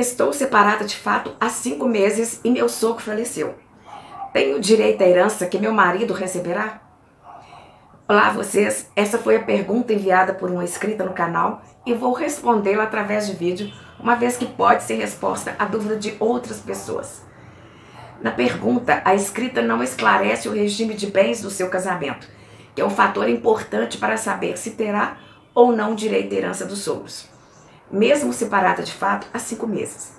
Estou separada de fato há cinco meses e meu sogro faleceu. Tenho direito à herança que meu marido receberá? Olá vocês, essa foi a pergunta enviada por uma inscrita no canal e vou respondê-la através de vídeo, uma vez que pode ser resposta à dúvida de outras pessoas. Na pergunta, a escrita não esclarece o regime de bens do seu casamento, que é um fator importante para saber se terá ou não direito à herança dos sogros, mesmo separada de fato há cinco meses.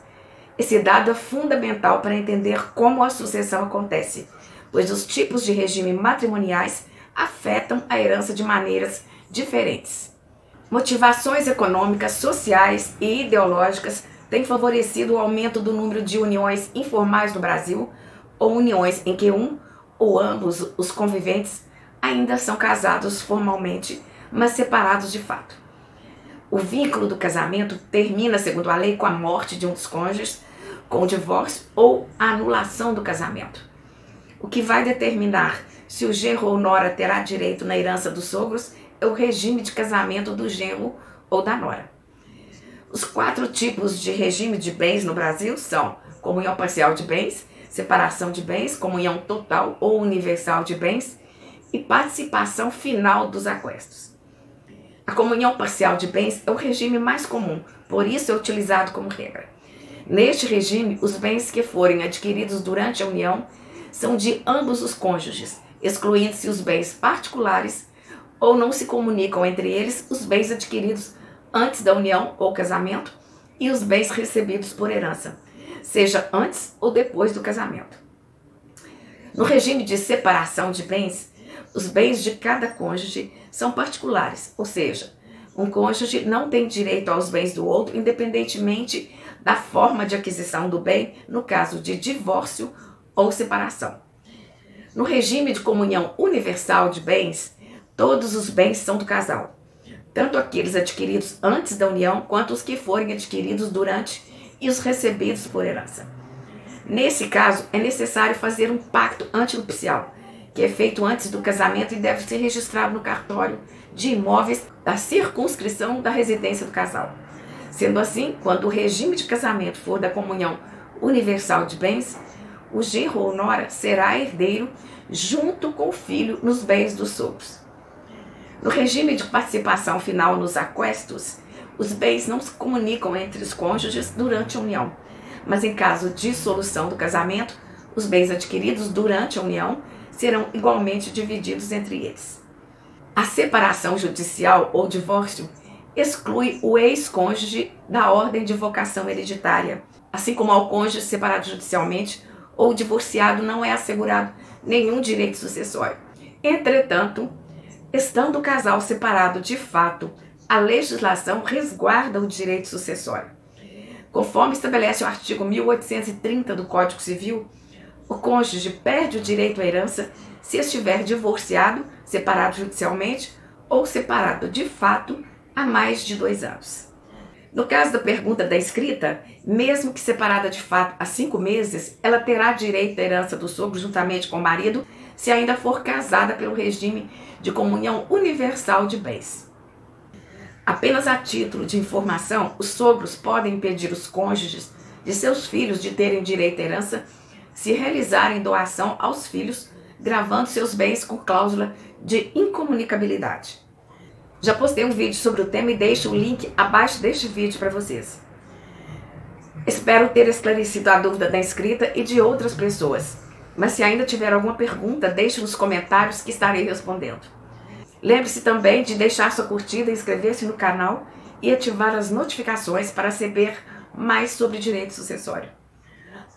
Esse dado é fundamental para entender como a sucessão acontece, pois os tipos de regime matrimoniais afetam a herança de maneiras diferentes. Motivações econômicas, sociais e ideológicas têm favorecido o aumento do número de uniões informais no Brasil, ou uniões em que um ou ambos os conviventes ainda são casados formalmente, mas separados de fato. O vínculo do casamento termina, segundo a lei, com a morte de um dos cônjuges, com o divórcio ou a anulação do casamento. O que vai determinar se o genro ou nora terá direito na herança dos sogros é o regime de casamento do genro ou da nora. Os quatro tipos de regime de bens no Brasil são comunhão parcial de bens, separação de bens, comunhão total ou universal de bens e participação final dos aquestos. A comunhão parcial de bens é o regime mais comum, por isso é utilizado como regra. Neste regime, os bens que forem adquiridos durante a união são de ambos os cônjuges excluindo-se os bens particulares ou não se comunicam entre eles os bens adquiridos antes da união ou casamento e os bens recebidos por herança, seja antes ou depois do casamento. No regime de separação de bens, os bens de cada cônjuge são particulares, ou seja, um cônjuge não tem direito aos bens do outro, independentemente da forma de aquisição do bem, no caso de divórcio ou separação. No regime de comunhão universal de bens, todos os bens são do casal, tanto aqueles adquiridos antes da união quanto os que forem adquiridos durante e os recebidos por herança. Nesse caso, é necessário fazer um pacto antinupcial, que é feito antes do casamento e deve ser registrado no cartório de imóveis da circunscrição da residência do casal. Sendo assim, quando o regime de casamento for da comunhão universal de bens, o genro ou nora será herdeiro junto com o filho nos bens dos sogros. No regime de participação final nos aquestos, os bens não se comunicam entre os cônjuges durante a união, mas em caso de dissolução do casamento, os bens adquiridos durante a união serão igualmente divididos entre eles. A separação judicial ou divórcio exclui o ex-cônjuge da ordem de vocação hereditária, assim como ao cônjuge separado judicialmente ou divorciado não é assegurado nenhum direito sucessório. Entretanto, estando o casal separado de fato, a legislação resguarda o direito sucessório. Conforme estabelece o artigo 1830 do Código Civil, o cônjuge perde o direito à herança se estiver divorciado, separado judicialmente ou separado de fato há mais de dois anos. No caso da pergunta da escrita, mesmo que separada de fato há cinco meses, ela terá direito à herança do sogro juntamente com o marido se ainda for casada pelo regime de comunhão universal de bens. Apenas a título de informação, os sogros podem impedir os cônjuges de seus filhos de terem direito à herança se realizarem doação aos filhos, gravando seus bens com cláusula de incomunicabilidade. Já postei um vídeo sobre o tema e deixo o link abaixo deste vídeo para vocês. Espero ter esclarecido a dúvida da inscrita e de outras pessoas. Mas se ainda tiver alguma pergunta, deixe nos comentários que estarei respondendo. Lembre-se também de deixar sua curtida, inscrever-se no canal e ativar as notificações para saber mais sobre direito sucessório.